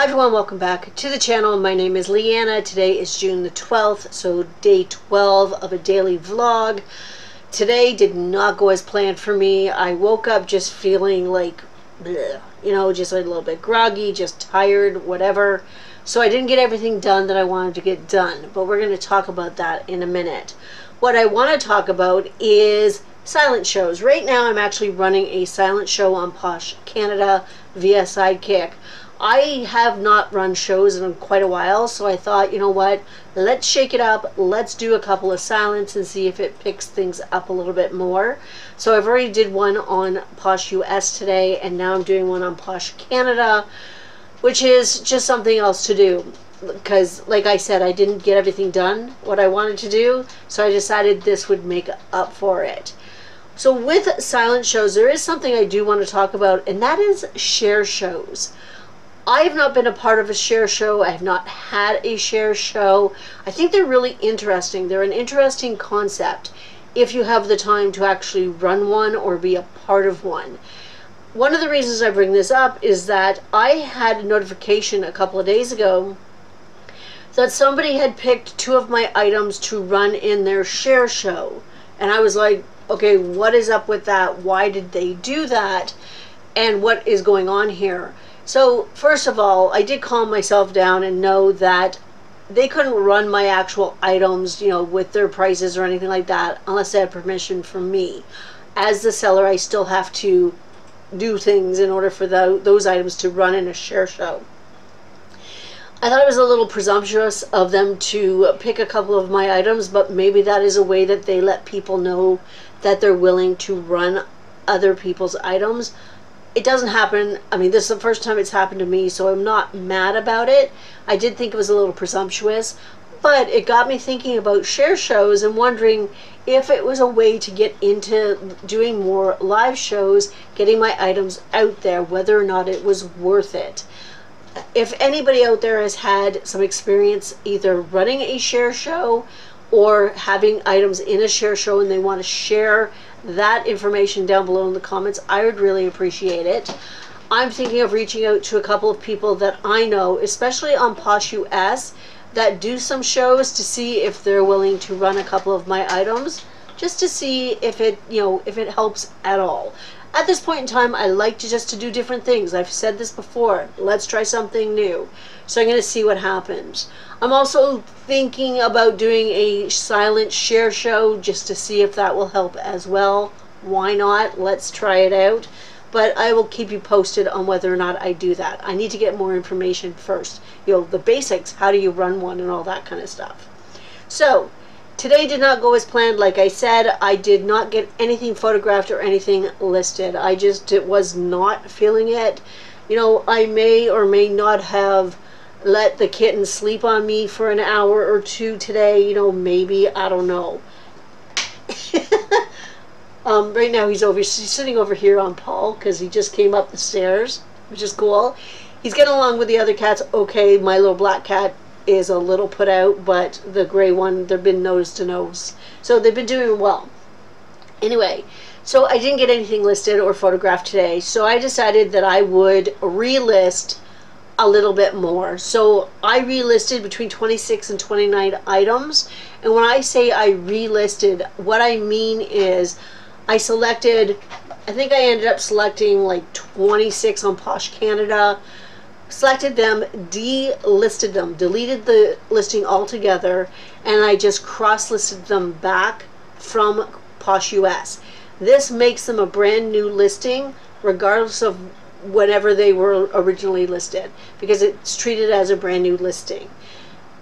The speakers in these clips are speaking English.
Hi everyone, welcome back to the channel. My name is LeeAnna. Today is June the 12th, so day 12 of a daily vlog. Today did not go as planned for me. I woke up just feeling like, bleh, you know, just a little bit groggy, just tired, whatever. So I didn't get everything done that I wanted to get done, but we're going to talk about that in a minute. What I want to talk about is silent shows. Right now I'm actually running a silent show on Posh Canada via Sidekick. I have not run shows in quite a while, so I thought, you know what, let's shake it up. Let's do a couple of silents and see if it picks things up a little bit more. So I've already did one on Posh US today, and now I'm doing one on Posh Canada, which is just something else to do. Because, like I said, I didn't get everything done, what I wanted to do, so I decided this would make up for it. So with silent shows, there is something I do want to talk about, and that is share shows. I have not been a part of a share show. I have not had a share show. I think they're really interesting. They're an interesting concept if you have the time to actually run one or be a part of one. One of the reasons I bring this up is that I had a notification a couple of days ago that somebody had picked two of my items to run in their share show. And I was like, okay, what is up with that? Why did they do that? And what is going on here? So, first of all, I did calm myself down and know that they couldn't run my actual items, you know, with their prices or anything like that unless they had permission from me. As the seller, I still have to do things in order for the, those items to run in a share show. I thought it was a little presumptuous of them to pick a couple of my items, but maybe that is a way that they let people know that they're willing to run other people's items it doesn't happen. I mean, this is the first time it's happened to me, so I'm not mad about it. I did think it was a little presumptuous, but it got me thinking about share shows and wondering if it was a way to get into doing more live shows, getting my items out there, whether or not it was worth it. If anybody out there has had some experience either running a share show or having items in a share show and they want to share that information down below in the comments. I would really appreciate it. I'm thinking of reaching out to a couple of people that I know, especially on Posh US, that do some shows to see if they're willing to run a couple of my items, just to see if it, you know, if it helps at all. At this point in time, I like to just to do different things. I've said this before. Let's try something new. So I'm going to see what happens. I'm also thinking about doing a silent share show just to see if that will help as well. Why not? Let's try it out. But I will keep you posted on whether or not I do that. I need to get more information first. You know, the basics, how do you run one and all that kind of stuff. So, Today did not go as planned. Like I said, I did not get anything photographed or anything listed. I just it was not feeling it. You know, I may or may not have let the kitten sleep on me for an hour or two today. You know, maybe. I don't know. um, right now he's over, he's sitting over here on Paul because he just came up the stairs, which is cool. He's getting along with the other cats okay. My little black cat is a little put out, but the gray one, they've been nose to nose. So they've been doing well. Anyway, so I didn't get anything listed or photographed today, so I decided that I would relist a little bit more. So I relisted between 26 and 29 items. And when I say I relisted, what I mean is I selected, I think I ended up selecting like 26 on Posh Canada, selected them, delisted them, deleted the listing altogether, and I just cross-listed them back from Posh US. This makes them a brand new listing regardless of whenever they were originally listed because it's treated as a brand new listing.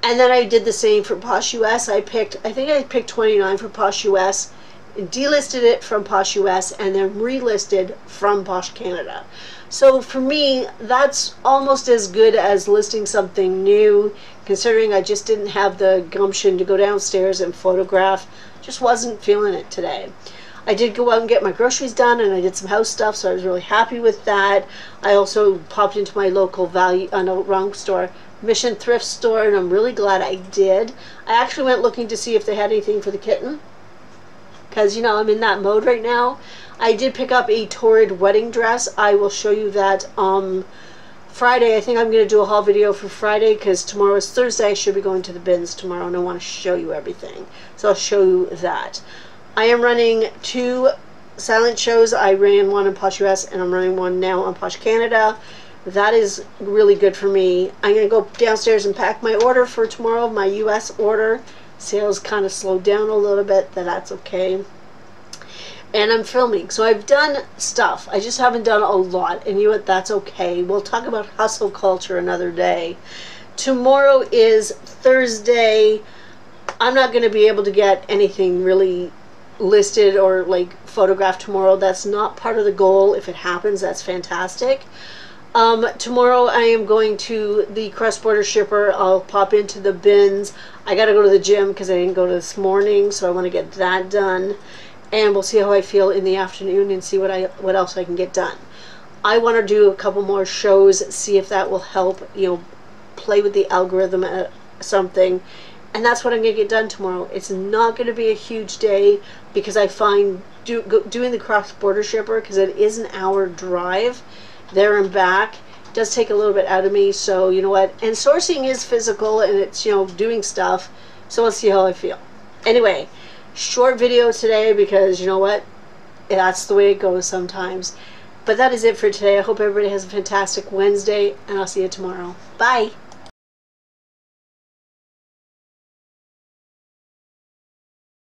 And then I did the same for Posh US. I picked, I think I picked 29 for Posh US, delisted it from Posh US, and then relisted from Posh Canada. So for me, that's almost as good as listing something new, considering I just didn't have the gumption to go downstairs and photograph. Just wasn't feeling it today. I did go out and get my groceries done and I did some house stuff, so I was really happy with that. I also popped into my local value, uh, no, wrong store, Mission Thrift Store, and I'm really glad I did. I actually went looking to see if they had anything for the kitten, because, you know, I'm in that mode right now. I did pick up a Torrid wedding dress. I will show you that um, Friday, I think I'm going to do a haul video for Friday because tomorrow is Thursday. I should be going to the bins tomorrow and I want to show you everything. So I'll show you that. I am running two silent shows. I ran one in Posh US and I'm running one now on Posh Canada. That is really good for me. I'm going to go downstairs and pack my order for tomorrow, my US order. Sales kind of slowed down a little bit, but that's okay and I'm filming. So I've done stuff. I just haven't done a lot. And you know what? That's okay. We'll talk about hustle culture another day. Tomorrow is Thursday. I'm not going to be able to get anything really listed or like photographed tomorrow. That's not part of the goal. If it happens, that's fantastic. Um, tomorrow I am going to the cross border shipper. I'll pop into the bins. I got to go to the gym because I didn't go this morning, so I want to get that done and we'll see how I feel in the afternoon and see what I what else I can get done. I want to do a couple more shows, see if that will help, you know, play with the algorithm at something. And that's what I'm going to get done tomorrow. It's not going to be a huge day because I find do, go, doing the cross-border shipper, because it is an hour drive there and back, does take a little bit out of me. So, you know what? And sourcing is physical and it's, you know, doing stuff. So let's see how I feel. Anyway, short video today because you know what? That's the way it goes sometimes. But that is it for today. I hope everybody has a fantastic Wednesday, and I'll see you tomorrow. Bye.